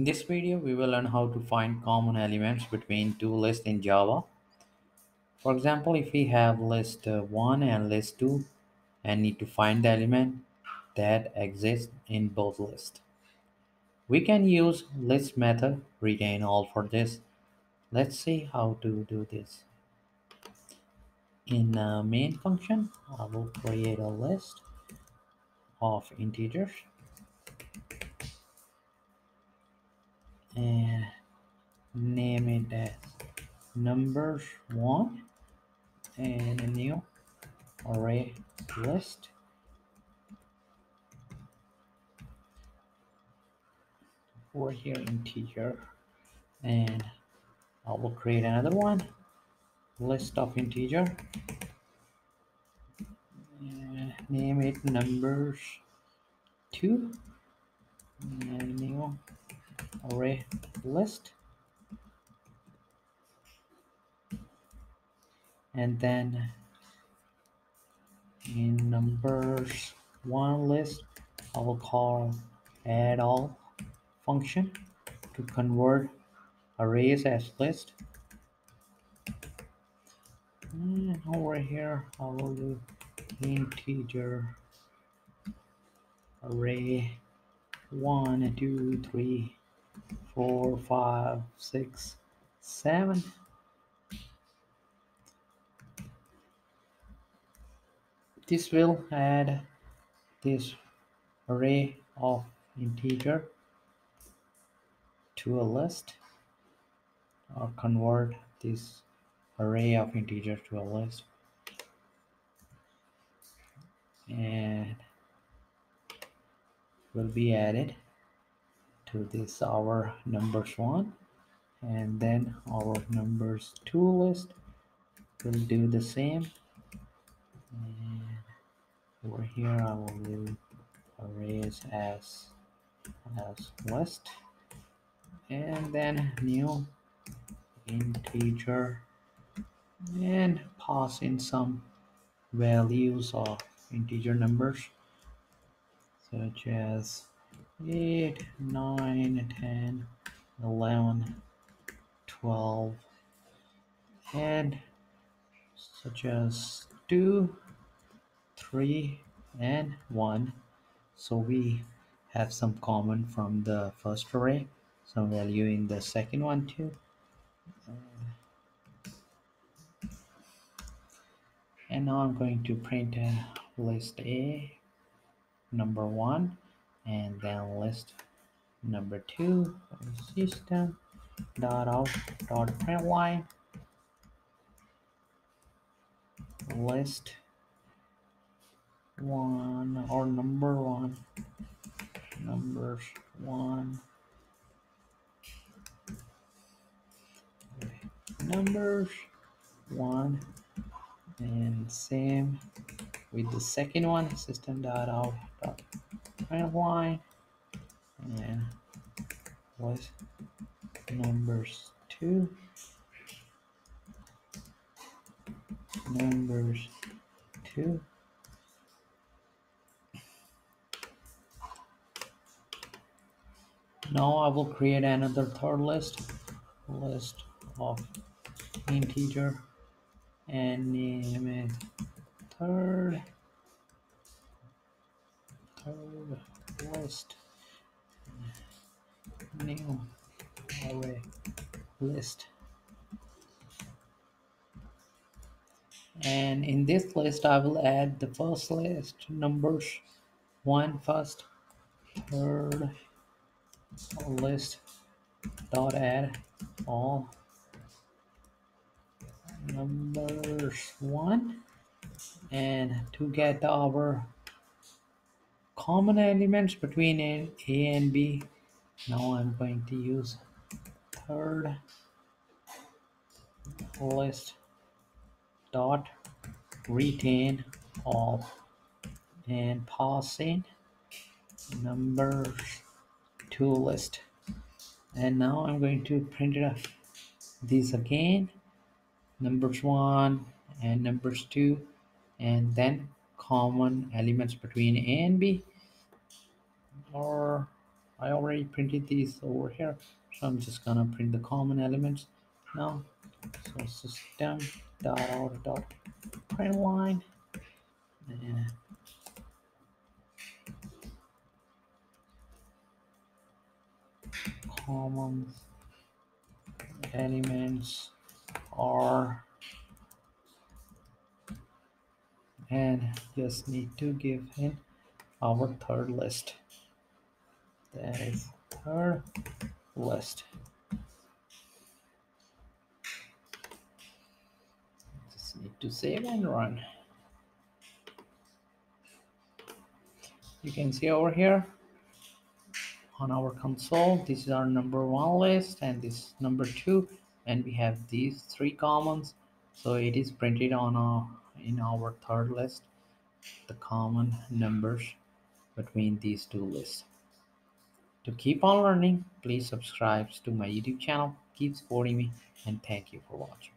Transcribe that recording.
In this video, we will learn how to find common elements between two lists in Java. For example, if we have list uh, 1 and list 2 and need to find the element that exists in both lists. We can use list method retain all for this. Let's see how to do this. In uh, main function, I will create a list of integers and name it as numbers one. And a new array list. Over here integer. And I will create another one. List of integer. And name it numbers two. And new array list. And then in numbers one list I will call add all function to convert arrays as list. And over here I will do integer array one two three four five six seven. This will add this array of integer to a list or convert this array of integer to a list. And will be added to this our numbers one. And then our numbers two list will do the same. And over here I will do arrays as as list. And then new integer. And pass in some values of integer numbers such as 8 9 10 11 12 and such as 2 3 and 1 so we have some common from the first array some value in the second one too. And now I'm going to print a list A number one and then list number two system dot out dot print line list one or number one. Numbers one. Numbers one. And same with the second one system dot out dot print line and was numbers two? Numbers two? Now I will create another third list. List of integer. And name it third list new array. List. And in this list I will add the first list. Numbers. One first. Third. List. Dot add. All. Numbers. One. And to get our common elements between a, a and b. Now i'm going to use third list dot retain all and pass in numbers two list. And now I'm going to print it off. These again numbers one and numbers two and then common elements between A and B. Or I already printed these over here so I'm just gonna print the common elements now. So system dot out dot print line and common elements are and just need to give in our third list. That is third list. Just need to save and run. You can see over here on our console this is our number one list and this number two and we have these three commons so it is printed on a in our third list the common numbers between these two lists. To keep on learning please subscribe to my youtube channel keep supporting me and thank you for watching